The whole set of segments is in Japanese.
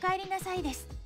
帰りなさいです。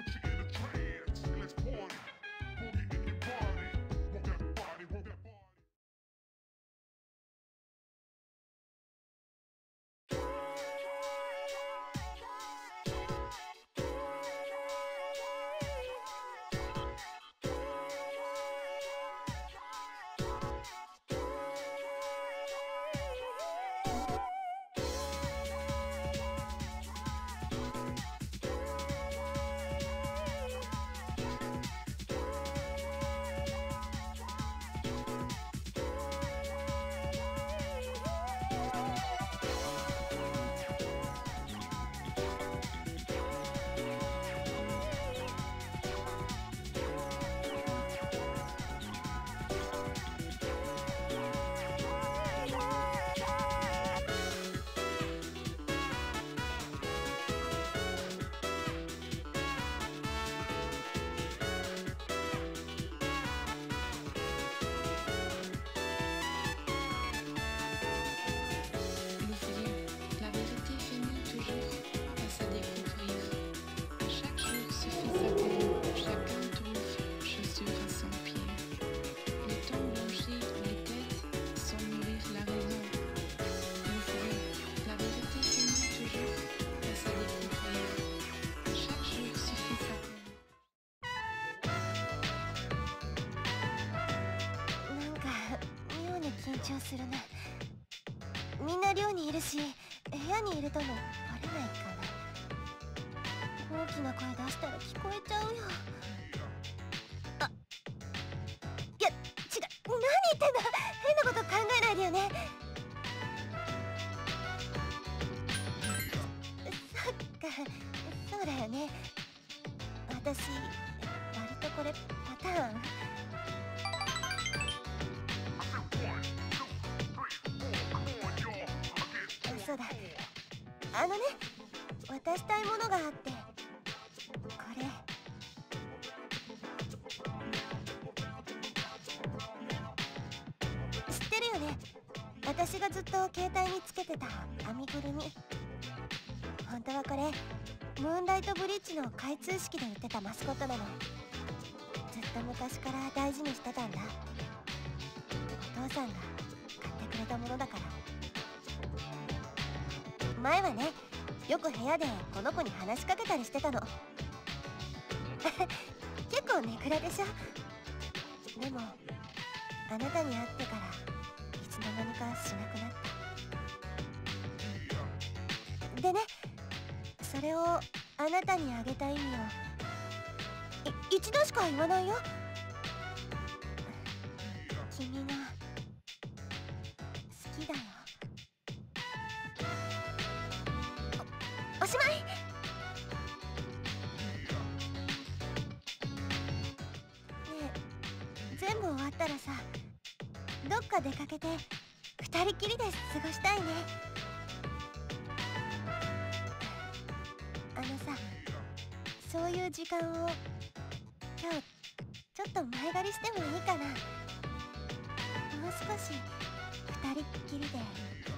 what you 張するね。みんな寮にいるし部屋にいるともバレないかな。大きな声出したら聞こえちゃうよ。あいや違う。何言ってんだ。変なこと考えないでよね。そっか。そうだよね。私割とこれパターン。あのね渡したいものがあって。これ。知ってるよね。私がずっと携帯につけてた編みぐるみ。本当はこれムーンライトブリッジの開通式で売ってたマスコットなの。ずっと昔から大事にしてたんだ。お父さんが買ってくれたものだから。前はねよく部屋でこの子に話しかけたりしてたの。結構ネクラでしょ？でもあなたに会ってからいつの間にかしなくなった。でねそれをあなたにあげた意味を一度しか言わないよ。時間を。今日ちょっと前借りしてもいいかな。もう少し2人っきりで。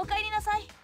おかえりなさい。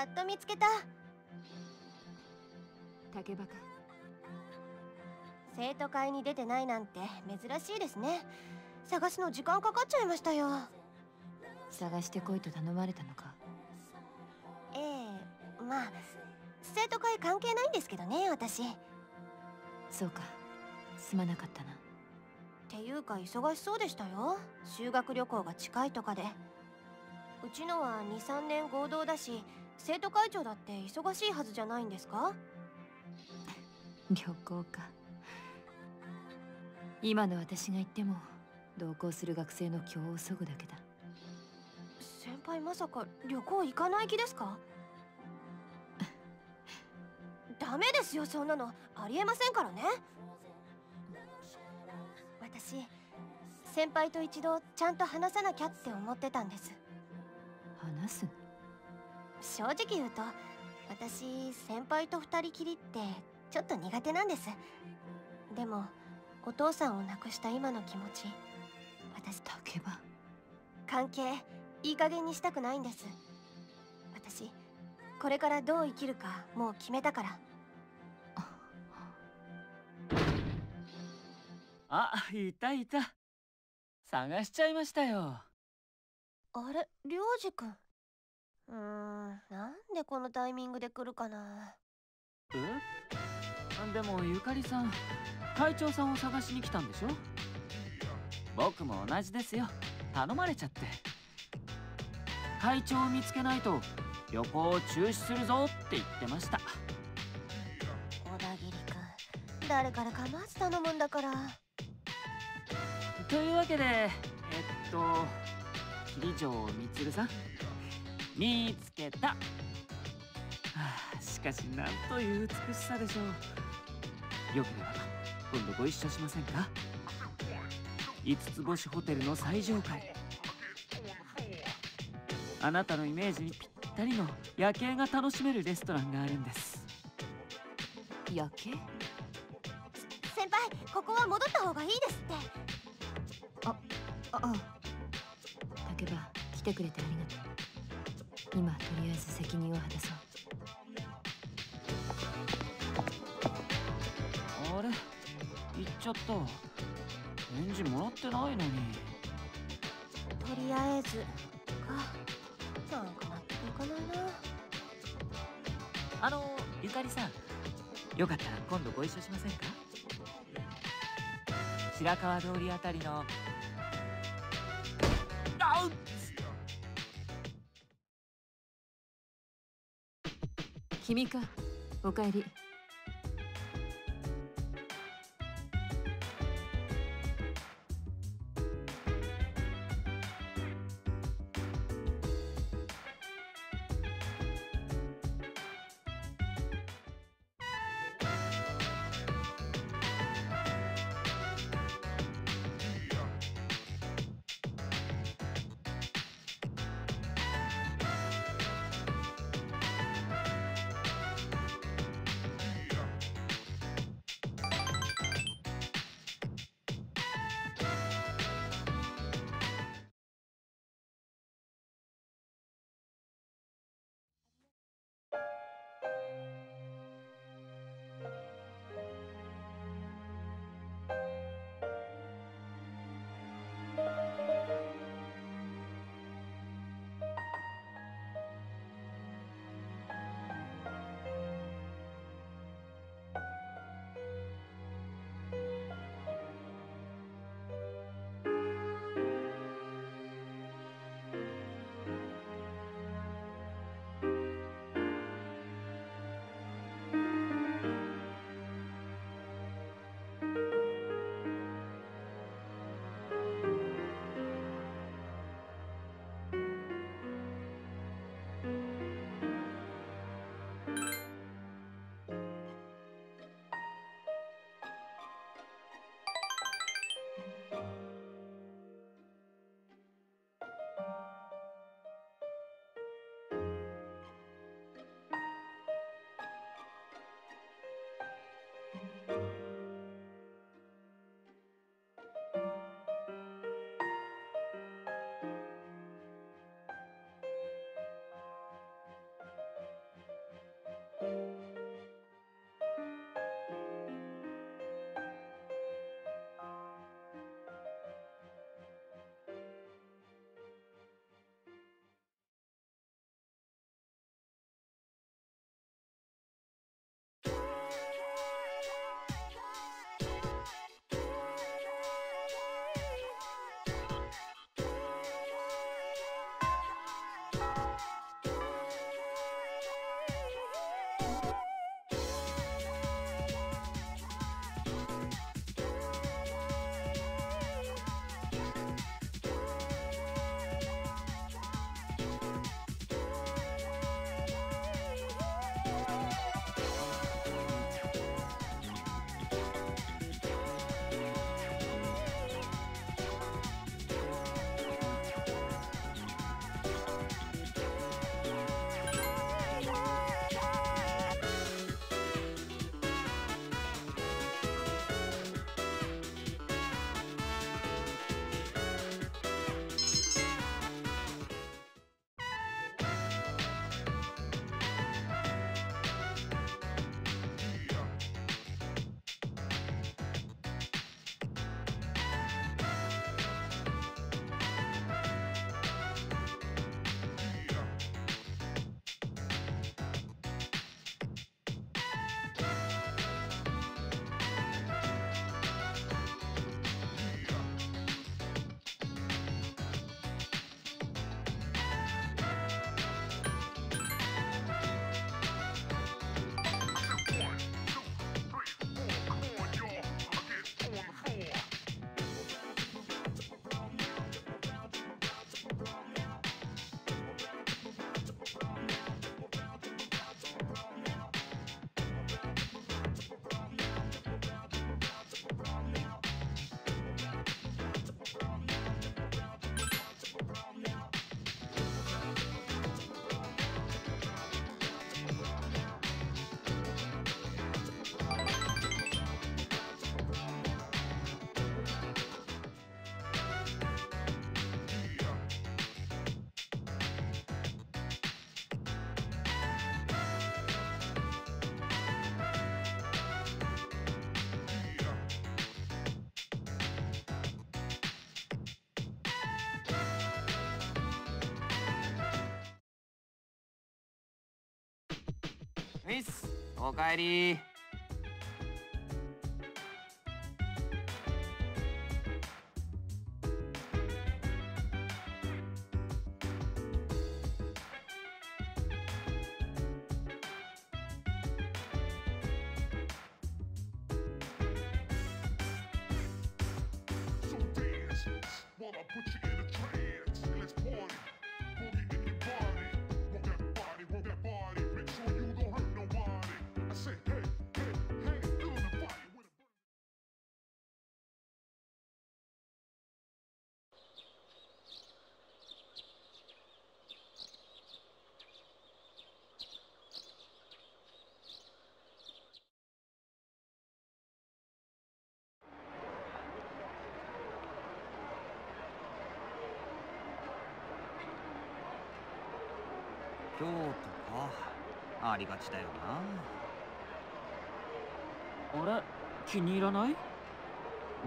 やっと見つけた。竹馬か。生徒会に出てないなんて珍しいですね。探すの時間かかっちゃいましたよ。探してこいと頼まれたのか。ええまあ生徒会関係ないんですけどね私。そうか。すまなかったな。っていうか忙しそうでしたよ。修学旅行が近いとかでうちのは23年合同だし生徒会長だって忙しいはずじゃないんですか？旅行か。今の私が言っても同行する学生の今日をそぐだけだ。先輩まさか旅行行かない気ですか？ダメですよそんなの。ありえませんからね。私先輩と一度ちゃんと話さなきゃって思ってたんです話す正直言うと私先輩と二人きりってちょっと苦手なんです。でもお父さんを亡くした今の気持ち私竹馬。関係いい加減にしたくないんです。私これからどう生きるかもう決めたから。あ、いたいた。探しちゃいましたよ。あれりょうじくんうーんなんでこのタイミングで来るかなえ？でもゆかりさん、会長さんを探しに来たんでしょ？僕も同じですよ。頼まれちゃって。会長を見つけないと旅行を中止するぞって言ってました。小田切くん誰から構わず頼むんだからというわけで、えっと、桐城充さん、見つけた。はあ、しかし、なんという美しさでしょう。よければ、今度ご一緒しませんか五つ星ホテルの最上階。あなたのイメージにぴったりの夜景が楽しめるレストランがあるんです。夜景？先輩ここは戻った方がいいですってああ竹馬来てくれてありがとう。今とりあえず責任を果たそう。あれ？行っちゃった。返事もらってないのに。とりあえず。かなんか納得いかないな。あのゆかりさん。よかったら今度ご一緒しませんか？白川通りあたりの君か。おかえり。へいっすおかえり。京都か。ありがちだよあれ？気に入らない？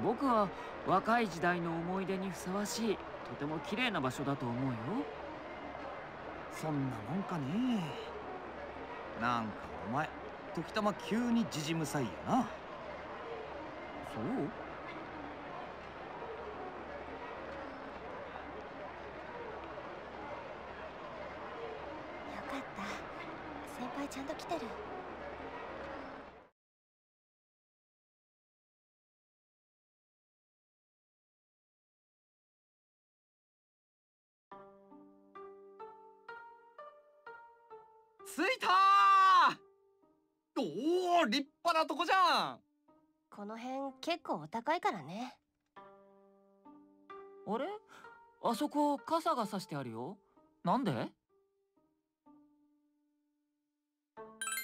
僕は若い時代の思い出にふさわしいとても綺麗な場所だと思うよ。そんなもんかね。なんかお前時たま急にじじむさいよな。そうよかった先輩ちゃんと来てる。着いたー。おお立派なとこじゃん。この辺結構お高いからね。あれ？あそこ傘がさしてあるよ。なんで？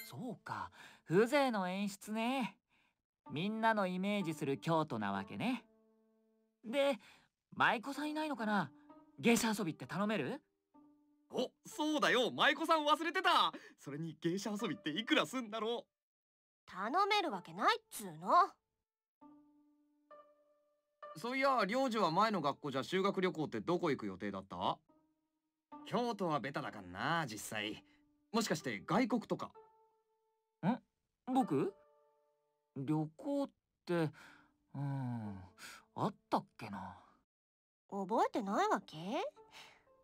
そうか。風情の演出ね。みんなのイメージする京都なわけね。で舞妓さんいないのかな？芸者遊びって頼める？おそうだよ。舞妓さん忘れてた。それに芸者遊びっていくらすんだろ頼めるわけないっつうの。うそういや領事は前の学校じゃ修学旅行ってどこ行く予定だった？京都はベタだかんな実際。もしかして外国とか？僕？旅行ってうんあったっけな？覚えてないわけ？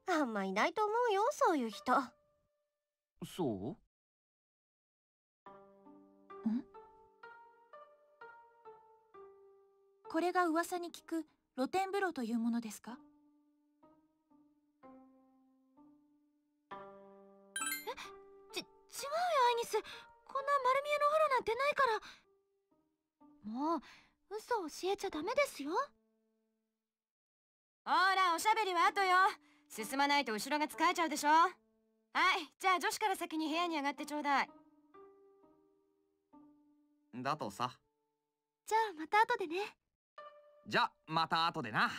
あんまいないと思うよそういう人。そう？これが噂に聞く露天風呂というものですか？え？ち違うよアイニスこんな丸見えのお風呂なんてないから。もう嘘教えちゃダメですよ。ほらおしゃべりは後よ。進まないと後ろが使えちゃうでしょ。はいじゃあ女子から先に部屋に上がってちょうだい。だとさ。じゃあまた後でね。じゃまた後でな。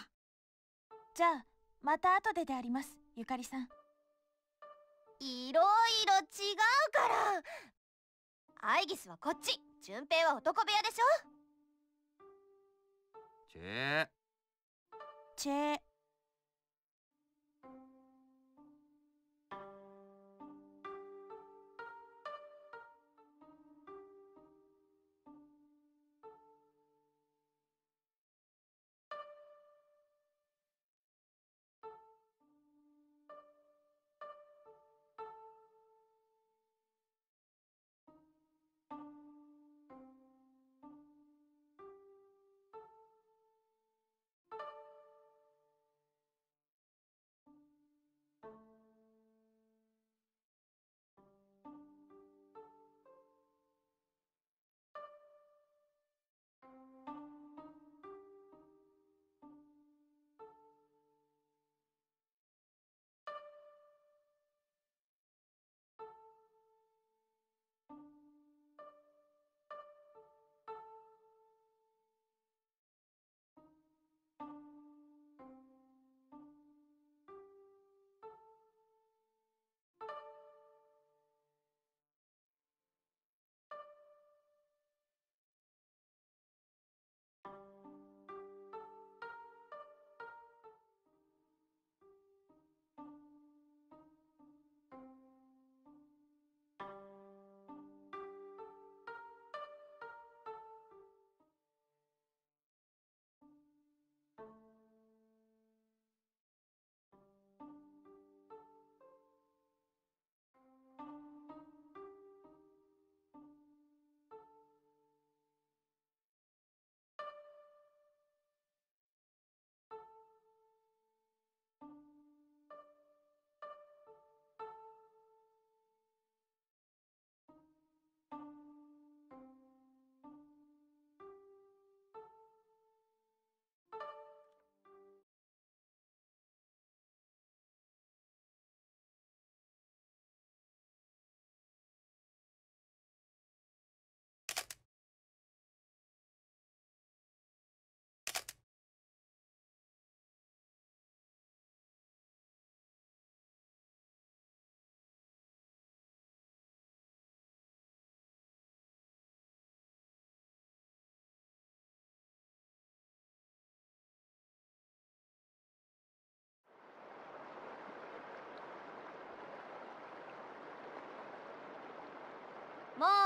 じゃあまた後ででありますゆかりさん。いろいろ違うからアイギスはこっち。順平は男部屋でしょ。チェチェ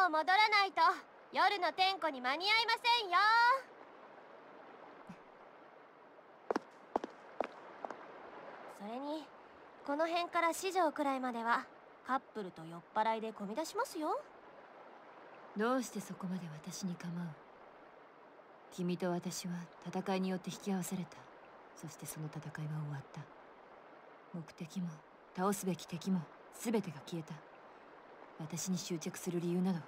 もう戻らないと。夜の点呼に間に合いませんよ。それにこの辺から四条くらいまではカップルと酔っ払いで込み出しますよ。どうしてそこまで私に構う？君と私は戦いによって引き合わされた。そしてその戦いは終わった。目的も倒すべき敵も全てが消えた。私に執着する理由なども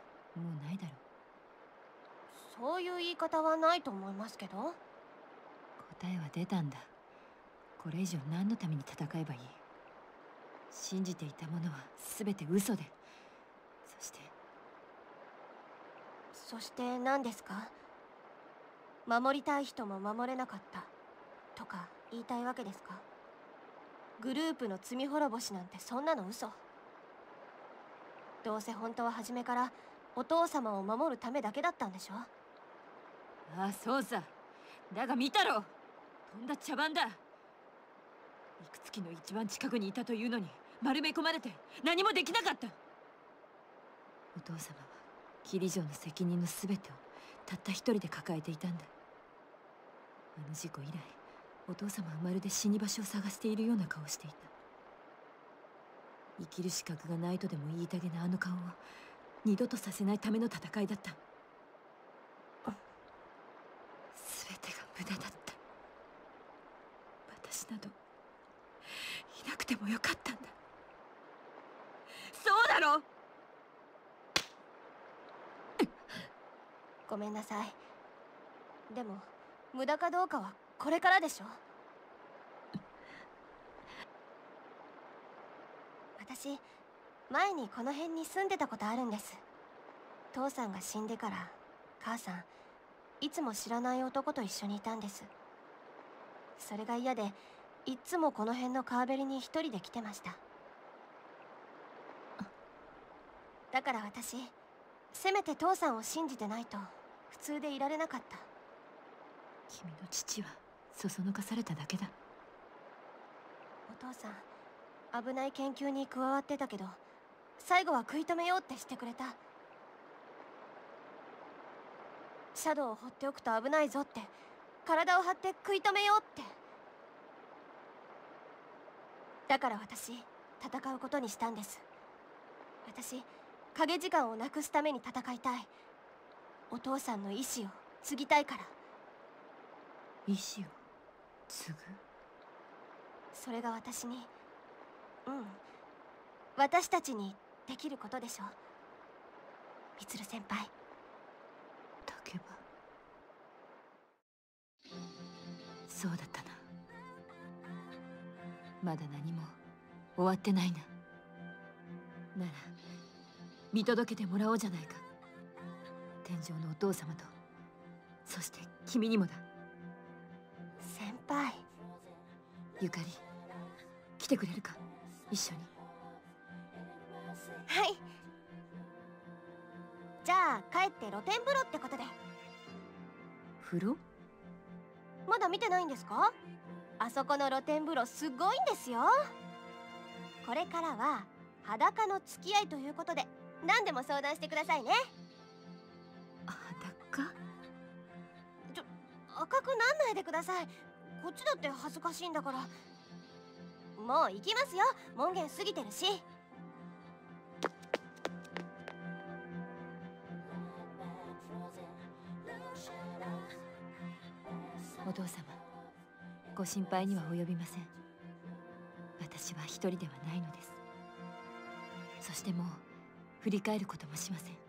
うないだろう。そういう言い方はないと思いますけど。答えは出たんだ。これ以上何のために戦えばいい？信じていたものは全て嘘で。そして？そして何ですか？守りたい人も守れなかった。とか言いたいわけですか？グループの罪滅ぼしなんてそんなの嘘どうせ本当は初めからお父様を守るためだけだったんでしょ？ああそうさ。だが見たろ。とんだ茶番だ。いくつきの一番近くにいたというのに丸め込まれて何もできなかった。お父様は霧城の責任の全てをたった一人で抱えていたんだ。あの事故以来お父様はまるで死に場所を探しているような顔をしていた。生きる資格がないとでも言いたげなあの顔を二度とさせないための戦いだった。全てが無駄だった。私などいなくてもよかったんだ。そうだろごめんなさい。でも無駄かどうかはこれからでしょ私前にこの辺に住んでたことあるんです。父さんが死んでから母さんいつも知らない男と一緒にいたんです。それが嫌でいっつもこの辺の川べりに一人で来てました。だから私せめて父さんを信じてないと普通でいられなかった。君の父はそそのかされただけだ。お父さん危ない研究に加わってたけど最後は食い止めようってしてくれた。シャドウを放っておくと危ないぞって体を張って食い止めようって。だから私戦うことにしたんです。私影時間をなくすために戦いたい。お父さんの意志を継ぎたいから。意志を継ぐ？それが私にうん。私たちにできることでしょみつる先輩。竹場。そうだったな。まだ何も終わってないな。なら見届けてもらおうじゃないか。天井のお父様と。そして君にもだ。先輩。ゆかり来てくれるか？一緒に。はい。じゃあ帰って露天風呂ってことで。風呂？まだ見てないんですか？あそこの露天風呂すごいんですよ。これからは裸の付き合いということで何でも相談してくださいね。裸？ちょ赤くなんないでください。こっちだって恥ずかしいんだからもう行きますよ。門限過ぎてるし。お父様ご心配には及びません。私は一人ではないのです。そしてもう振り返ることもしません。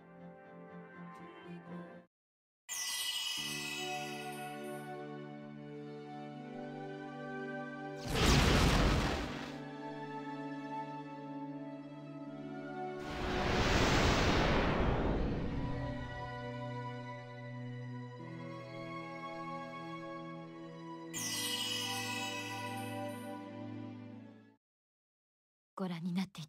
ご覧になってい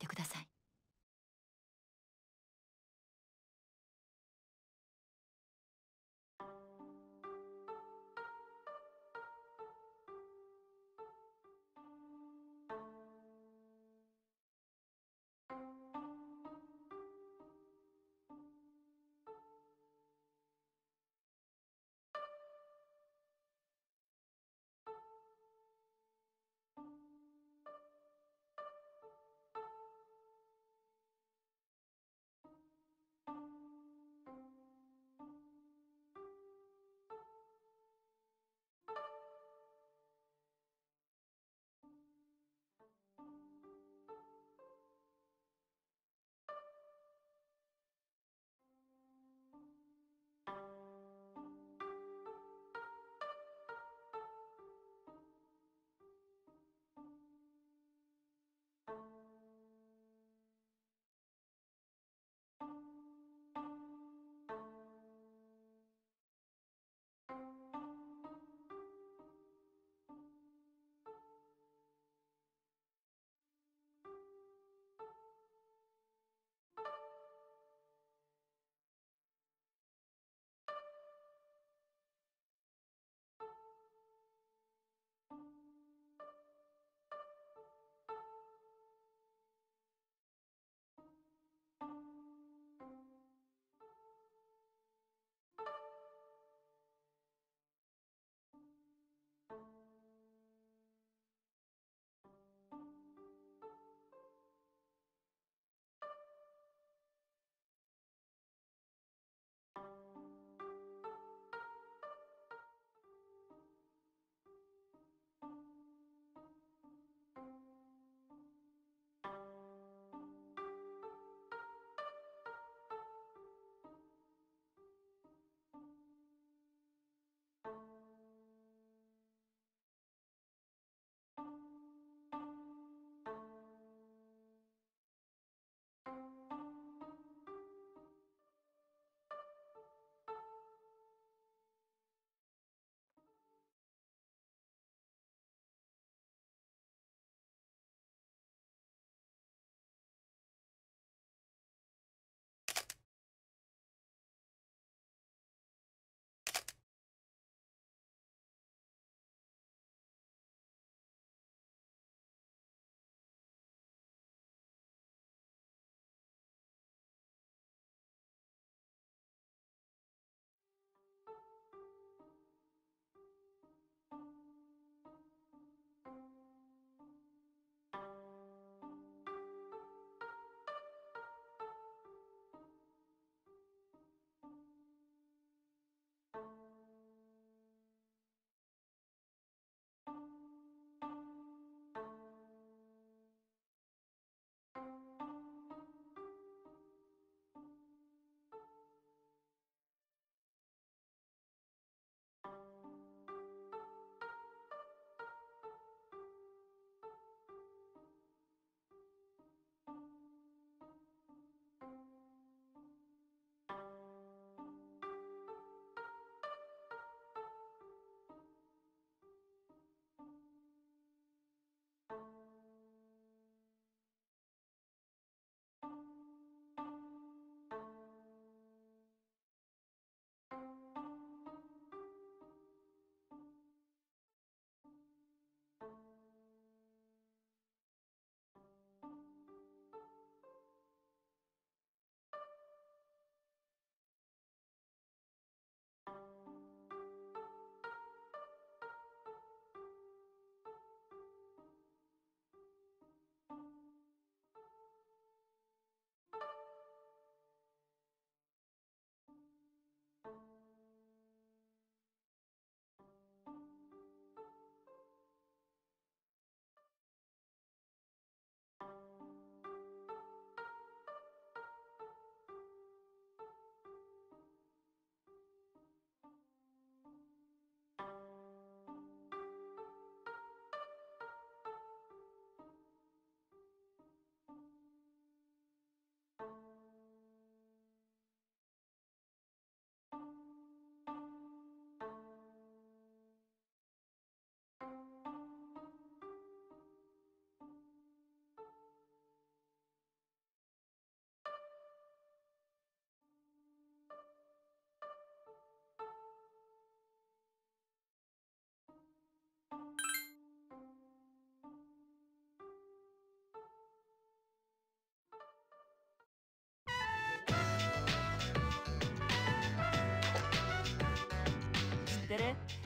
ってる？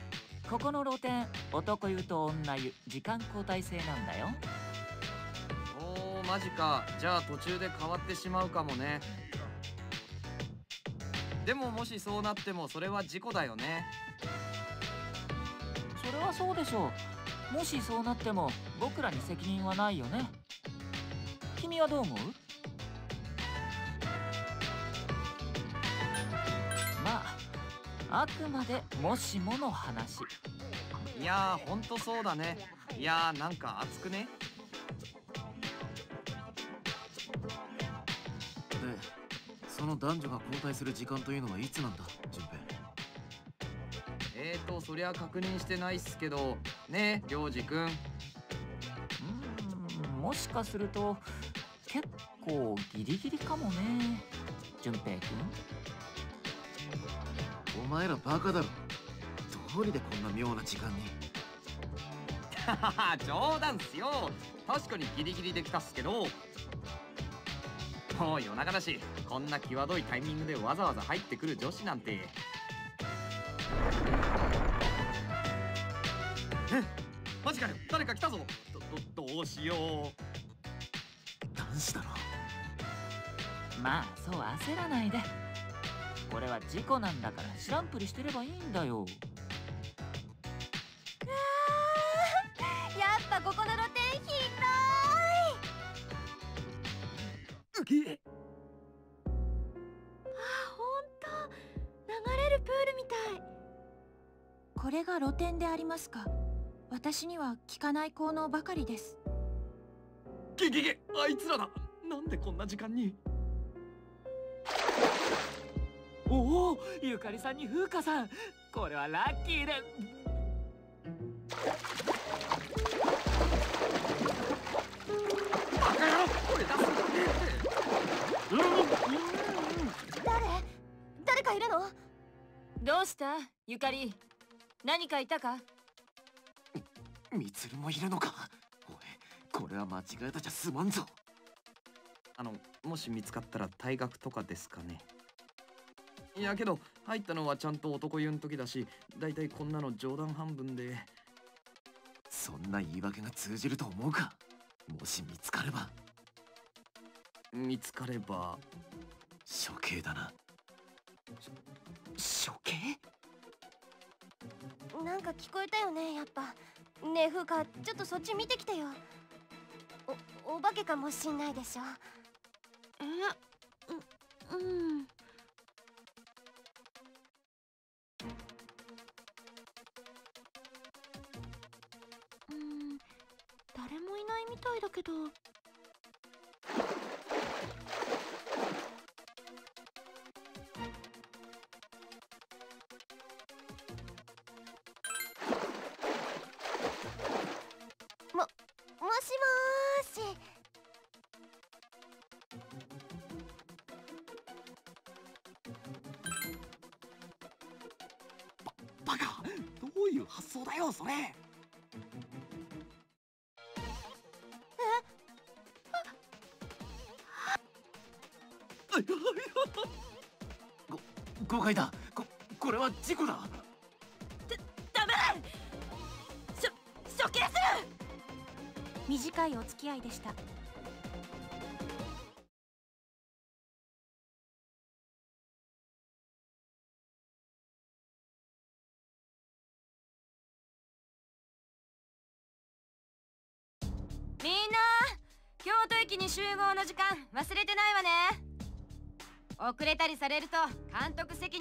ここの露店男湯と女湯時間交代制なんだよ。おーマジか。じゃあ途中で変わってしまうかもね。でももしそうなってもそれは事故だよね。それはそうでしょう。もしそうなっても僕らに責任はないよね。君はどう思う？ああくまでもしもの話。いやーほんとそうだね。いやーなんか熱くね？でその男女が交代する時間というのはいつなんだ？順平。えーとそりゃ確認してないっすけど。ねえ良二くんうーんもしかすると結構ギリギリかもね。淳平君。お前らバカだろ。どうりでこんな妙な時間に。冗談っすよ。確かにギリギリできたっすけど。もう夜中だし。こんな際どいタイミングでわざわざ入ってくる女子なんて。えマジかよ。誰か来たぞ。どどどうしよう。男子だろ。まあそう焦らないでこれは事故なんだから知らんぷりしてればいいんだよ。やっぱここの露店広い。あほんと。流れるプールみたい。これが露店でありますか？私には効かない効能ばかりです。ゲゲゲあいつらだ。なんでこんな時間に？おおゆかりさんに風花さん。これはラッキーで。バカ野郎これ出すんだね誰？誰かいるの？どうしたゆかり？何かいたか？みつるもいるのか？おいこれは間違えたじゃすまんぞ。あのもし見つかったら退学とかですかねいやけど入ったのはちゃんと男湯ん時だしだいたいこんなの冗談半分で。そんな言い訳が通じると思うか？もし見つかれば。見つかれば。処刑だな。処刑？なんか聞こえたよねやっぱ。ねえ風花ちょっとそっち見てきてよ。おお化けかもしんないでしょ。えううんうんみたいだけど。もしもーし。バカどういう発想だよそれ。ご誤解だここれは事故だ。ダメ！しょ処刑する！短いお付き合いでした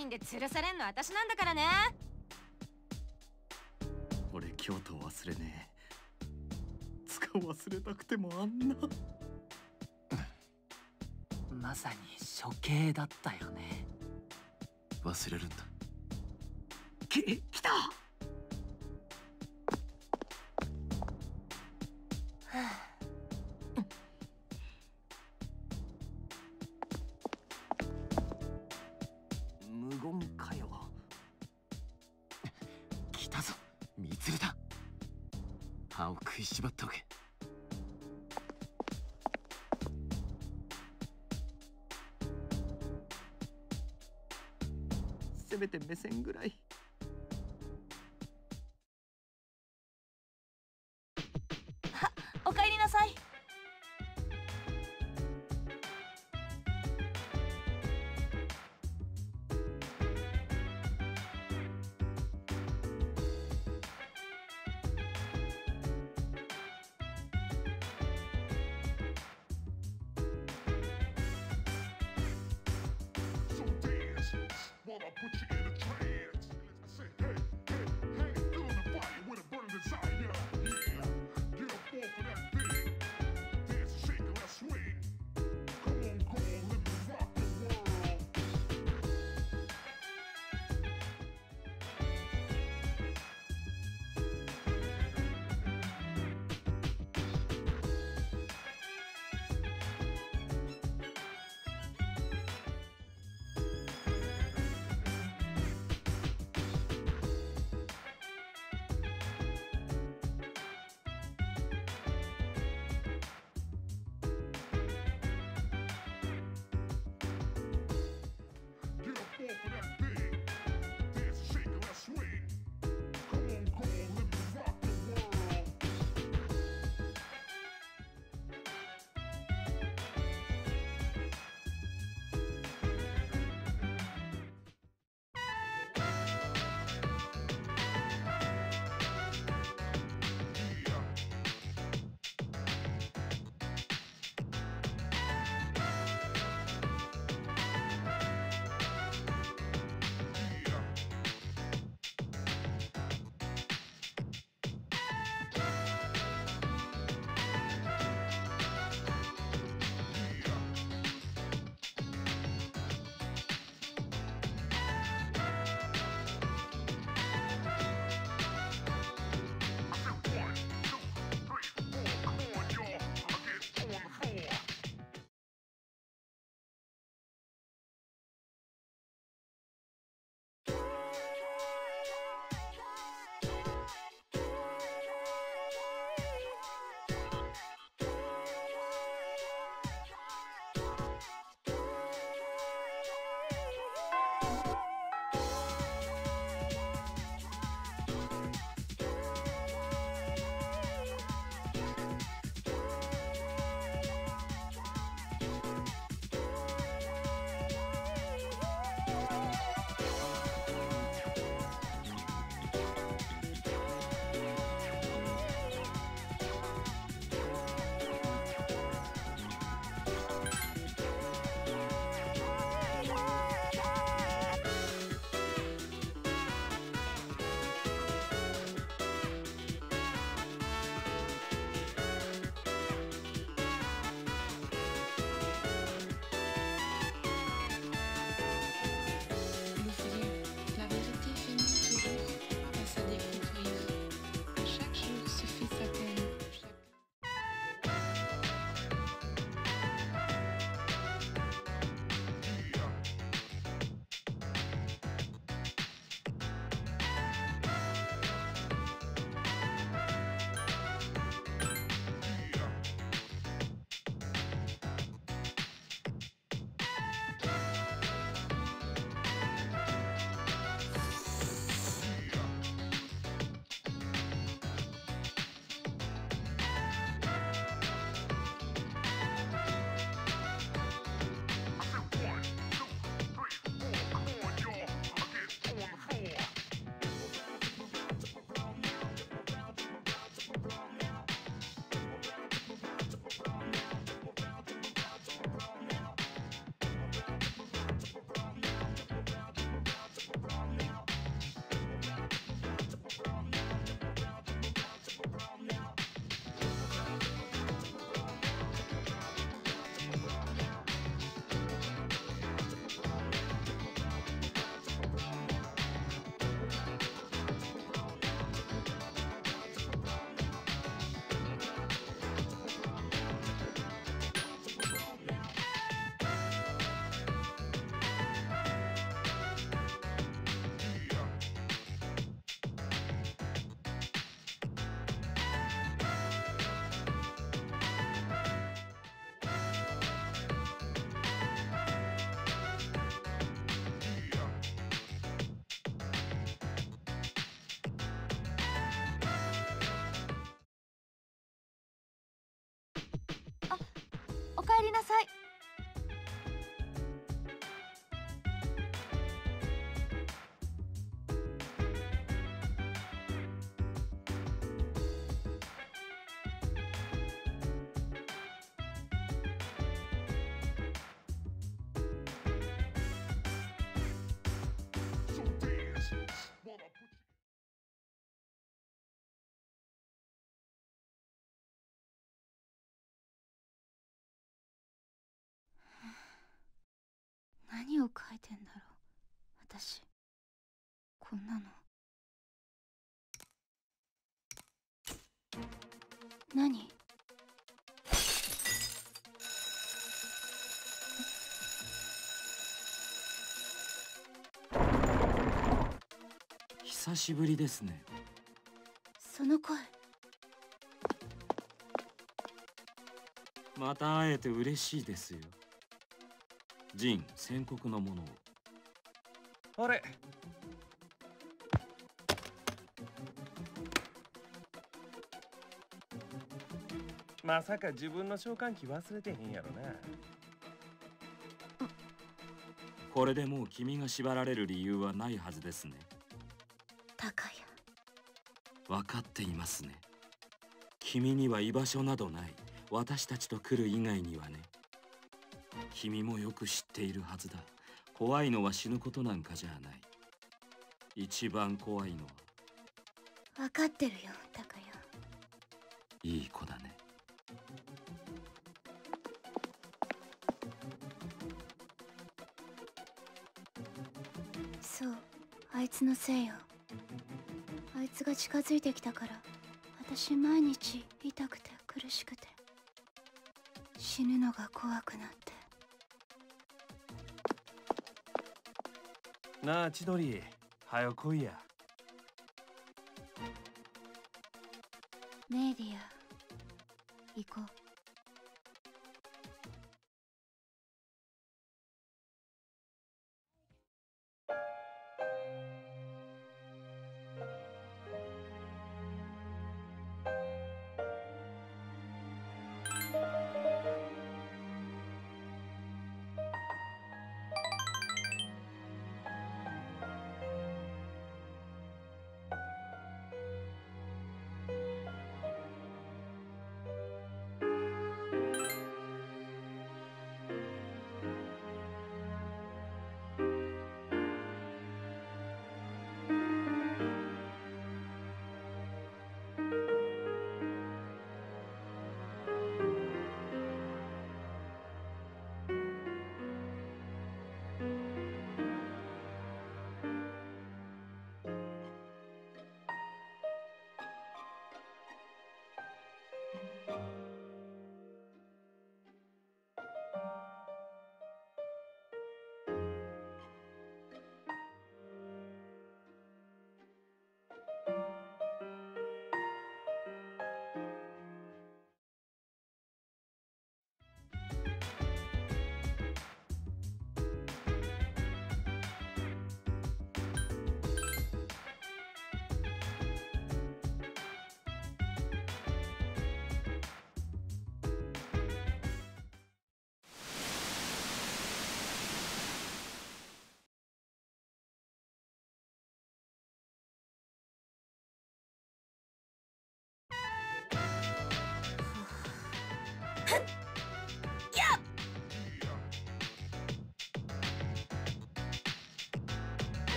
督責任で吊るされんの私なんだからね。俺京都忘れねえ。つか忘れたくてもあんな。まさに処刑だったよね。忘れるんだ。き来たおかえりなさい。久しぶりですね。その声。また会えて嬉しいですよ。ジン宣告のものを。あれ。まさか自分の召喚機忘れてへんやろな。これでもう君が縛られる理由はないはずですね。高分かっていますね。君には居場所などない。私たちと来る以外にはね。君もよく知っているはずだ。怖いのは死ぬことなんかじゃない。一番怖いのは。谷分かってるよ高谷いい子だね。そうあいつのせいよが近づいてきたから私毎日痛くて苦しくて死ぬのが怖くなって。なあ千鳥はよ来いや。メディア行こう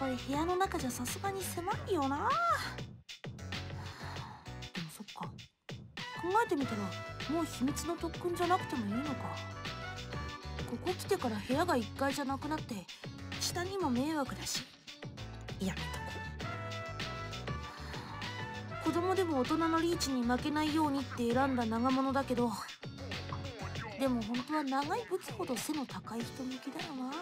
ぱり部屋の中じゃさすがに狭いよな。でもそっか。考えてみたらもう秘密の特訓じゃなくてもいいのか。ここ来てから部屋が1階じゃなくなって下にも迷惑だし。やめとこ。子供でも大人のリーチに負けないようにって選んだ長物だけどでも本当は長い武器ほど背の高い人向きだよな。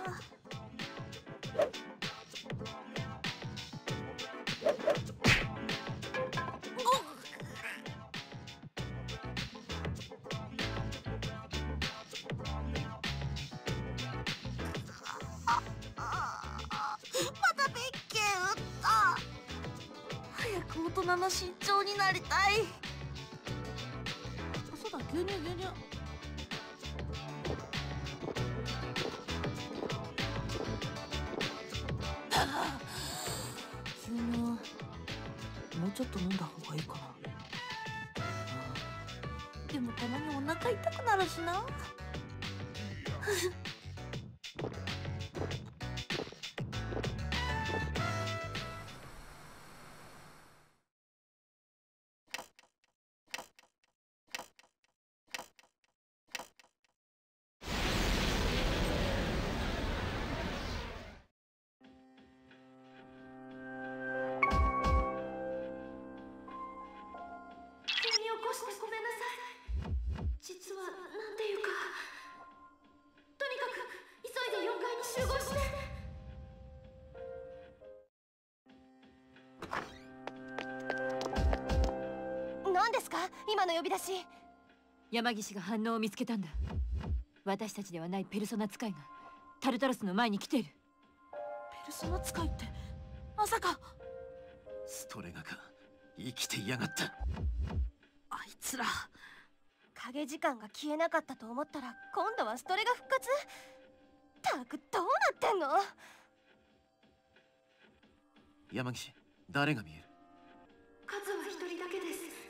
ですか？今の呼び出し。山岸が反応を見つけたんだ。私たちではないペルソナ使いがタルタロスの前に来ている。ペルソナ使いってまさか。ストレガか生きていやがった。あいつら影時間が消えなかったと思ったら今度はストレが復活？たくどうなってんの？山岸誰が見える？数は一人だけです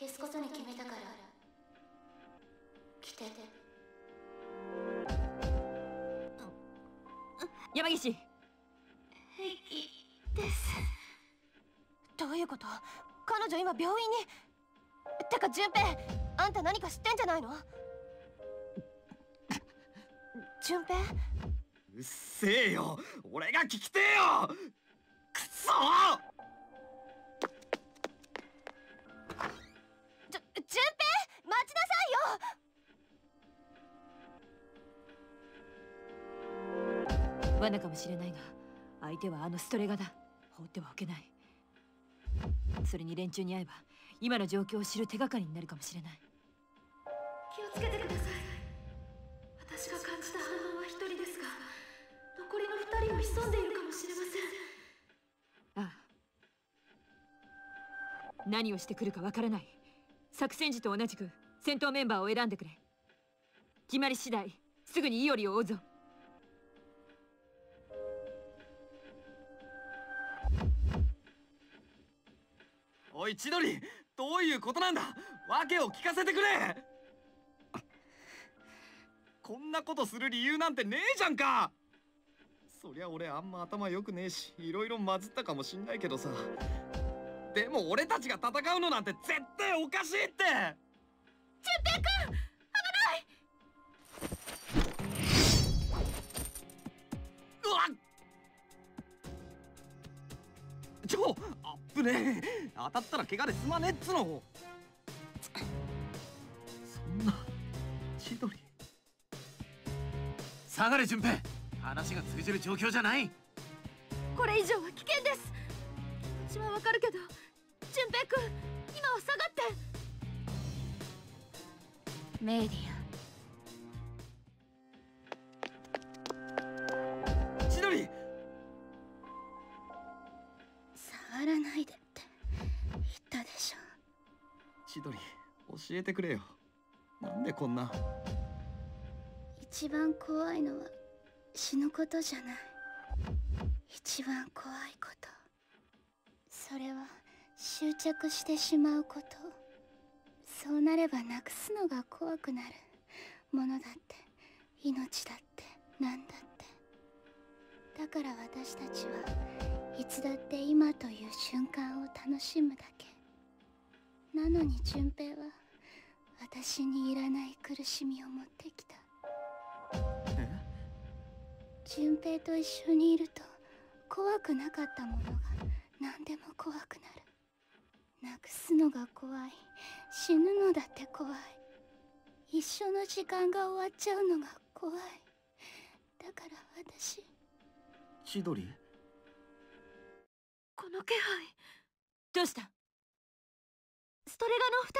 消すことに決めたから来て山岸。平気です。どういうこと？彼女今病院に？てか順平あんた何か知ってんじゃないの？順平？うっせえよ。俺が聞きてえよ。くそ罠かもしれないが相手はあのストレガだ。放ってはおけない。それに連中に会えば今の状況を知る手がかりになるかもしれない。気をつけてください。私が感じた反応は一人ですが残りの二人も潜んでいるかもしれません。ああ。何をしてくるかわからない。作戦時と同じく戦闘メンバーを選んでくれ。決まり次第すぐにイオリを追うぞい千鳥どういうことなんだ？訳を聞かせてくれ！こんなことする理由なんてねえじゃんか！そりゃ俺あんま頭良くねえしいろいろ混ずったかもしんないけどさ。でも俺たちが戦うのなんて絶対おかしいって！うわっ！ちょぶね。え当たったら怪我で済まねえっつの。そんな千鳥。下がれ順平。話が通じる状況じゃない。これ以上は危険です。気持ちはわかるけど淳平君今は下がって。メイディ千教えてくれよ。なんでこんな？一番怖いのは死ぬことじゃない。一番怖いこと。それは執着してしまうこと。そうなればなくすのが怖くなる。ものだって。命だって。何だって。だから私たちはいつだって今という瞬間を楽しむだけ。なのに順平は私にいらない苦しみを持ってきた。順平と一緒にいると怖くなかったものが何でも怖くなる。なくすのが怖い。死ぬのだって怖い。一緒の時間が終わっちゃうのが怖い。だから私。千鳥？この気配。どうした？ストレガの二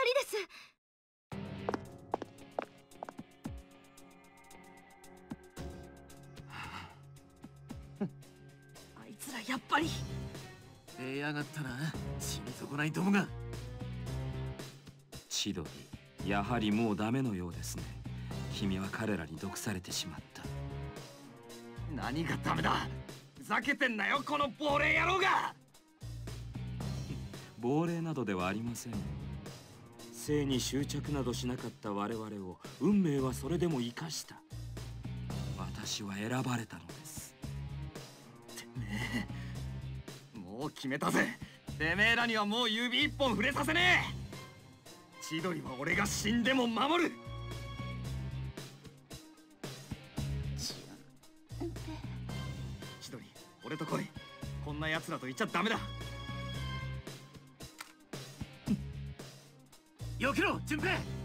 つらやっぱり。出やがったな。死に損ないどもが。千鳥やはりもうダメのようですね。君は彼らに毒されてしまった。何がダメだ。ふざけてんなよこの亡霊野郎が。亡霊などではありません。性に執着などしなかった我々を運命はそれでも生かした。私は選ばれたのですてめえ。もう決めたぜ。てめえらにはもう指一本触れさせねえ。千鳥は俺が死んでも守る。千鳥俺と来い。こんな奴らといちゃダメだ。避けろ順平。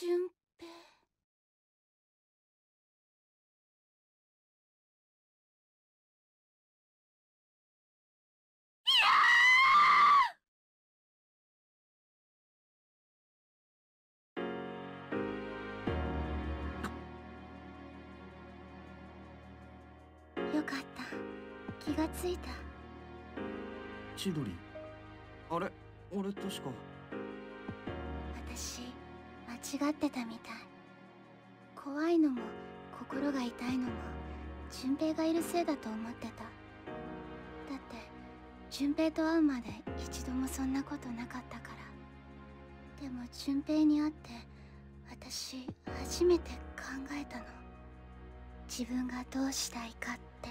順平。よかった。気がついた。千鳥。あれ？俺確か。私間違ってたみたい。怖いのも心が痛いのも順平がいるせいだと思ってた。だって順平と会うまで一度もそんなことなかったから。でも順平に会って私初めて考えたの。自分がどうしたいかって。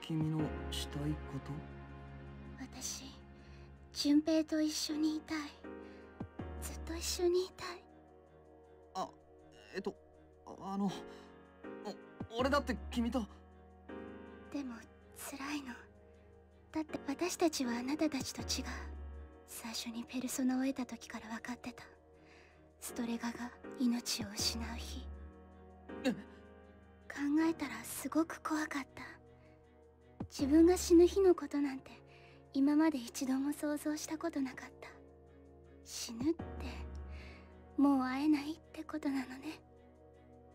君のしたいこと？私順平と一緒にいたい。ずっと一緒にいたい。あえっとああのお俺だって君と。でも辛いの。だって私たちはあなたたちと違う。最初にペルソナを得た時から分かってた。ストレガが命を失う日。え？考えたらすごく怖かった。自分が死ぬ日のことなんて今まで一度も想像したことなかった。死ぬってもう会えないってことなのね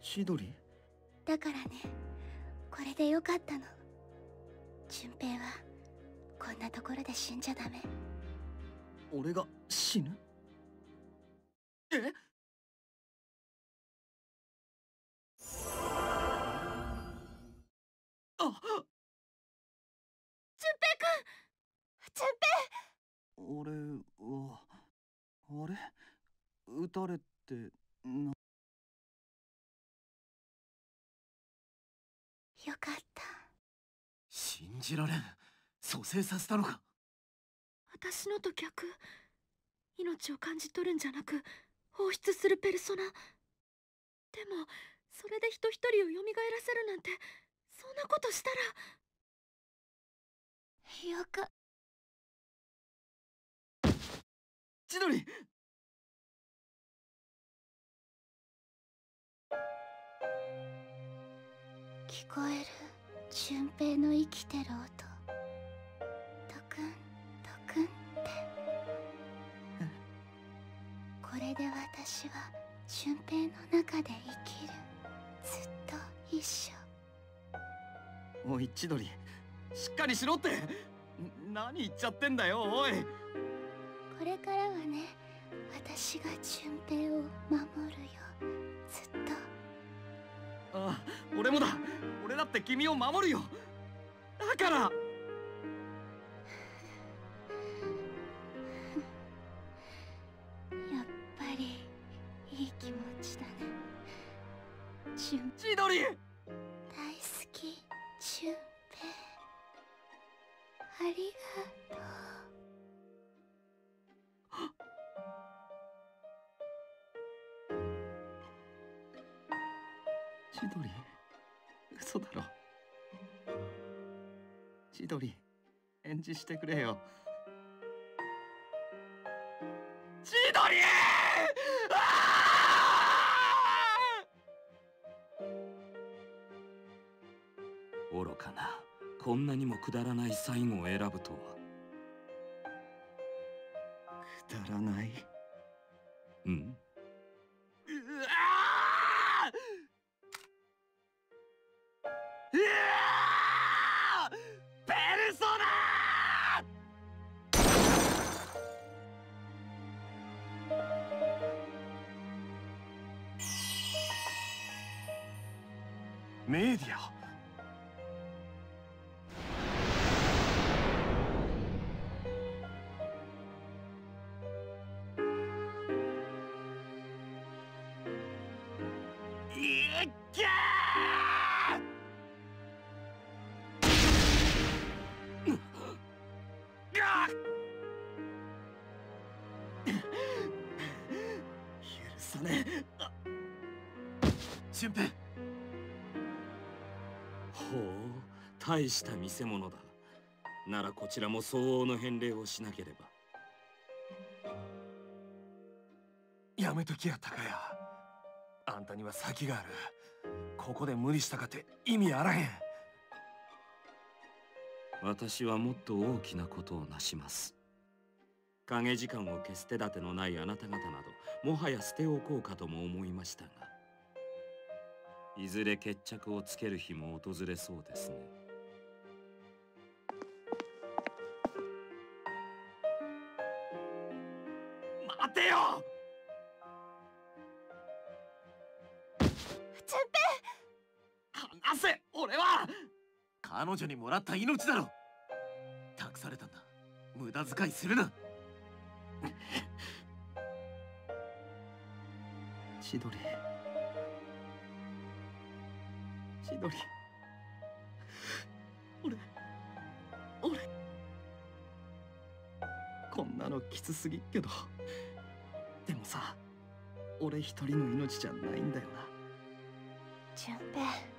千鳥？だからねこれでよかったの。順平はこんなところで死んじゃダメ。俺が死ぬ？え？あ順平くん順俺はあれ？撃たれてなよかった。信じられん。蘇生させたのか。私のと逆命を感じ取るんじゃなく放出するペルソナ。でもそれで人一人を蘇らせるなんてそんなことしたら。よか千鳥聞こえる順平の生きてる音。トクントクンって。これで私は順平の中で生きる。ずっと一緒。おい千鳥しっかりしろって。ん何言っちゃってんだよおい。これからはね私が順平を守るよ。ずっとああ俺もだ。俺だって君を守るよ。だから。やっぱりいい気持ちだね。順千鳥。大好き順平ありがとう千鳥？嘘だろ。千鳥返事してくれよ。千鳥！愚かな。こんなにもくだらない最後を選ぶとは。メデ大した見せ物だ。ならこちらも相応の返礼をしなければ。やめときや高谷。あんたには先がある。ここで無理したかって意味あらへん。私はもっと大きなことをなします。影時間を消す手立てのないあなた方などもはや捨ておこうかとも思いましたがいずれ決着をつける日も訪れそうですね待てよ！純離せ！俺は！彼女にもらった命だろ！託されたんだ。無駄遣いするな！千鳥。千鳥。俺俺。こんなのきつすぎっけどさ。俺一人の命じゃないんだよな。平純平。